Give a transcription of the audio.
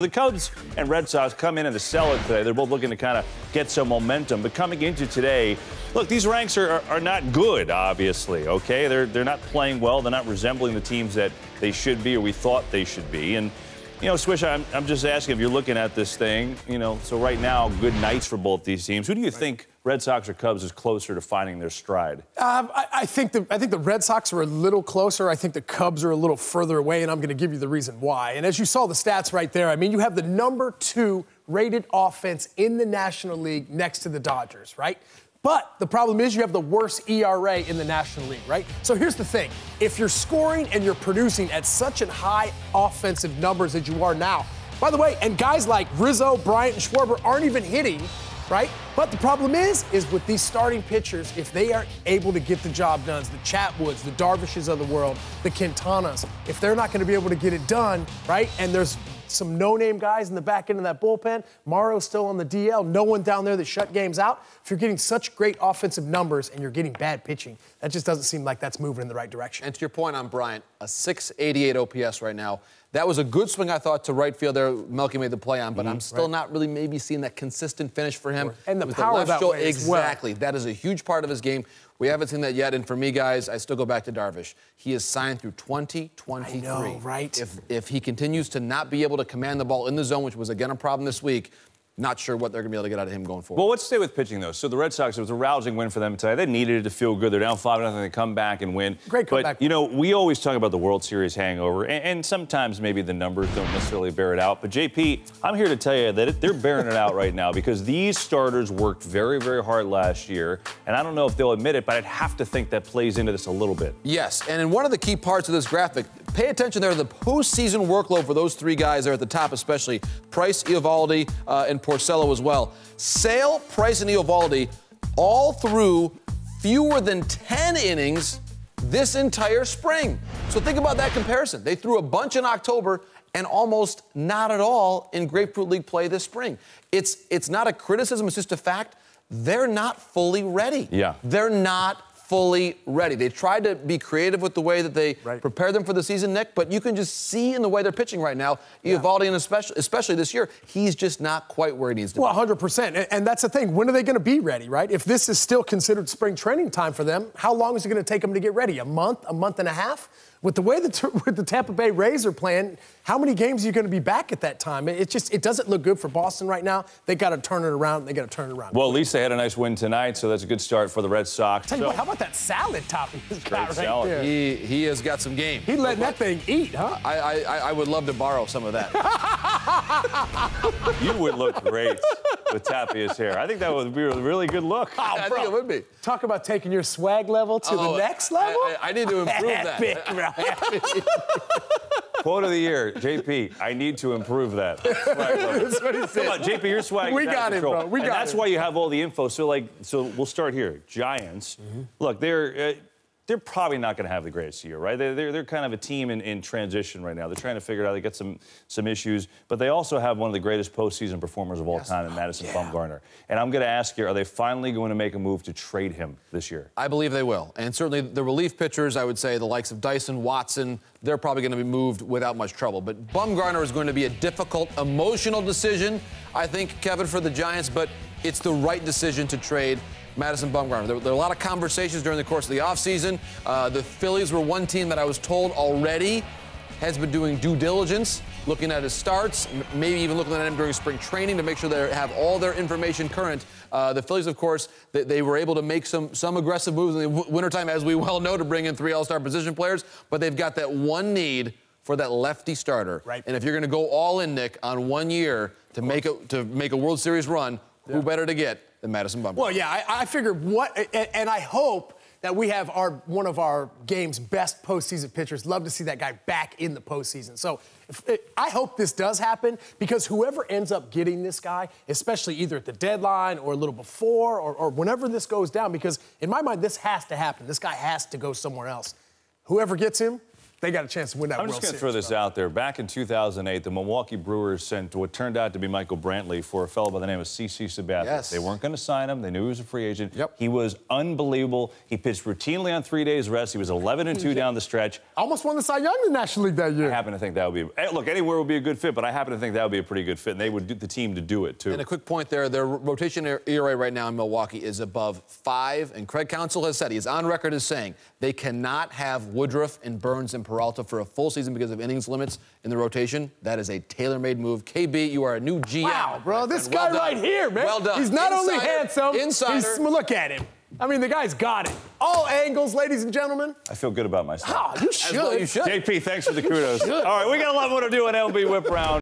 The Cubs and Red Sox come in in the cellar today. They're both looking to kind of get some momentum. But coming into today, look, these ranks are, are, are, not good, obviously, okay? They're, they're not playing well. They're not resembling the teams that they should be or we thought they should be. And you know, Swish, I'm, I'm just asking if you're looking at this thing, you know, so right now, good nights for both these teams. Who do you think Red Sox or Cubs is closer to finding their stride? Um, I, I, think the, I think the Red Sox are a little closer. I think the Cubs are a little further away, and I'm going to give you the reason why. And as you saw the stats right there, I mean, you have the number two rated offense in the National League next to the Dodgers, right? But the problem is you have the worst ERA in the National League, right? So here's the thing. If you're scoring and you're producing at such an high offensive numbers as you are now, by the way, and guys like Rizzo, Bryant, and Schwarber aren't even hitting, right? But the problem is, is with these starting pitchers, if they are able to get the job done, the Chatwoods, the Darvishes of the world, the Quintanas, if they're not going to be able to get it done, right? And there's some no-name guys in the back end of that bullpen. Morrow's still on the DL. No one down there that shut games out. If you're getting such great offensive numbers and you're getting bad pitching, that just doesn't seem like that's moving in the right direction. And to your point on Bryant, a 688 OPS right now. That was a good swing, I thought, to right field there. Melky made the play on, but mm-hmm, I'm still right. not really maybe seeing that consistent finish for him. And the power the that way exactly. Well. That is a huge part of his game. We haven't seen that yet. And for me, guys, I still go back to Darvish. He is signed through 2023. I know, right? If if he continues to not be able to command the ball in the zone, which was again a problem this week, not sure what they're going to be able to get out of him going forward. Well, let's stay with pitching, though. So the Red Sox, it was a rousing win for them today. They needed it to feel good. They're down 5 nothing. They come back and win. Great comeback. But, you know, we always talk about the World Series hangover, and, and, sometimes maybe the numbers don't necessarily bear it out. But, JP, I'm here to tell you that it, they're bearing it out right now because these starters worked very, very hard last year. And I don't know if they'll admit it, but I'd have to think that plays into this a little bit. Yes. And in one of the key parts of this graphic, pay attention there to the postseason workload for those three guys there at the top, especially Price, Eovaldi, uh, and Porcello as well. Sale, Price, and Eovaldi all threw fewer than 10 innings this entire spring. So think about that comparison. They threw a bunch in October and almost not at all in Grapefruit League play this spring. It's it's not a criticism, it's just a fact. They're not fully ready. Yeah. They're not fully ready. They tried to be creative with the way that they right. prepare them for the season, Nick, but you can just see in the way they're pitching right now, yeah. And especially, especially this year, he's just not quite where he needs to well, be. Well, 100%. And that's the thing. When are they going to be ready, right? If this is still considered spring training time for them, how long is it going to take them to get ready? A month? A month and a half? With the way the, with the Tampa Bay Rays are playing, how many games are you going to be back at that time? It just it doesn't look good for Boston right now. They got to turn it around. They got to turn it around. Well, at least they had a nice win tonight, so that's a good start for the Red Sox. Tell you so, what, how about that salad topping? Great right salad. There. He he has got some game. He letting that thing eat, huh? I, I I would love to borrow some of that. you would look great with Tapia's hair. I think that would be a really good look. Oh, I think it would be. Talk about taking your swag level to oh, the next level. I, I, I need to improve Epic, that. Quote of the year, JP. I need to improve that. that's what he said. Come on, JP, your swag. We got it, bro. We and got that's it. That's why you have all the info. So, like, so we'll start here. Giants. Mm-hmm. Look, they're. Uh, they're probably not going to have the greatest year, right? They're, they're, they're kind of a team in, in transition right now. They're trying to figure it out. They got some some issues, but they also have one of the greatest postseason performers of all yes. time in Madison yeah. Bumgarner. And I'm going to ask you, are they finally going to make a move to trade him this year? I believe they will. And certainly the relief pitchers, I would say the likes of Dyson, Watson, they're probably going to be moved without much trouble. But Bumgarner is going to be a difficult, emotional decision, I think, Kevin, for the Giants, but it's the right decision to trade Madison Bumgarner. There, there, were a lot of conversations during the course of the offseason. Uh, the Phillies were one team that I was told already has been doing due diligence, looking at his starts, maybe even looking at him during spring training to make sure they have all their information current. Uh, the Phillies, of course, they, they, were able to make some some aggressive moves in the wintertime, as we well know, to bring in three All-Star position players. But they've got that one need for that lefty starter. Right. And if you're going to go all in, Nick, on one year to make a to make a World Series run, yeah. who better to get than Madison Bumgarner? Well, yeah, I, I figured what, and, and I hope that we have our one of our game's best postseason pitchers. Love to see that guy back in the postseason. So if, I hope this does happen because whoever ends up getting this guy, especially either at the deadline or a little before or, or whenever this goes down, because in my mind this has to happen. This guy has to go somewhere else. Whoever gets him, they got a chance to win that I'm World just going to throw this out there. Back in 2008, the Milwaukee Brewers sent what turned out to be Michael Brantley for a fellow by the name of CC Sabathia. Yes. They weren't going to sign him. They knew he was a free agent. Yep. He was unbelievable. He pitched routinely on three days rest. He was 11 and 2 down the stretch. Almost won the Cy Young in the National League that year. I happen to think that would be. eh, Look, anywhere would be a good fit, but I happen to think that would be a pretty good fit, and they would do the team to do it too. And a quick point there: their rotation ERA right now in Milwaukee is above five, and Craig Counsell has said he is on record as saying they cannot have Woodruff and Burnes and Peralta for a full season because of innings limits in the rotation. That is a tailor-made move. KB, you are a new GM. Wow, bro, this friend. guy Well done. right here, man. Well done. He's not only handsome, insider. he's look at him. I mean, the guy's got it. All angles, ladies and gentlemen. I feel good about myself. Oh, you As should. well you should. JP, thanks for the kudos. All right, we got a lot more to do on MLB Whiparound.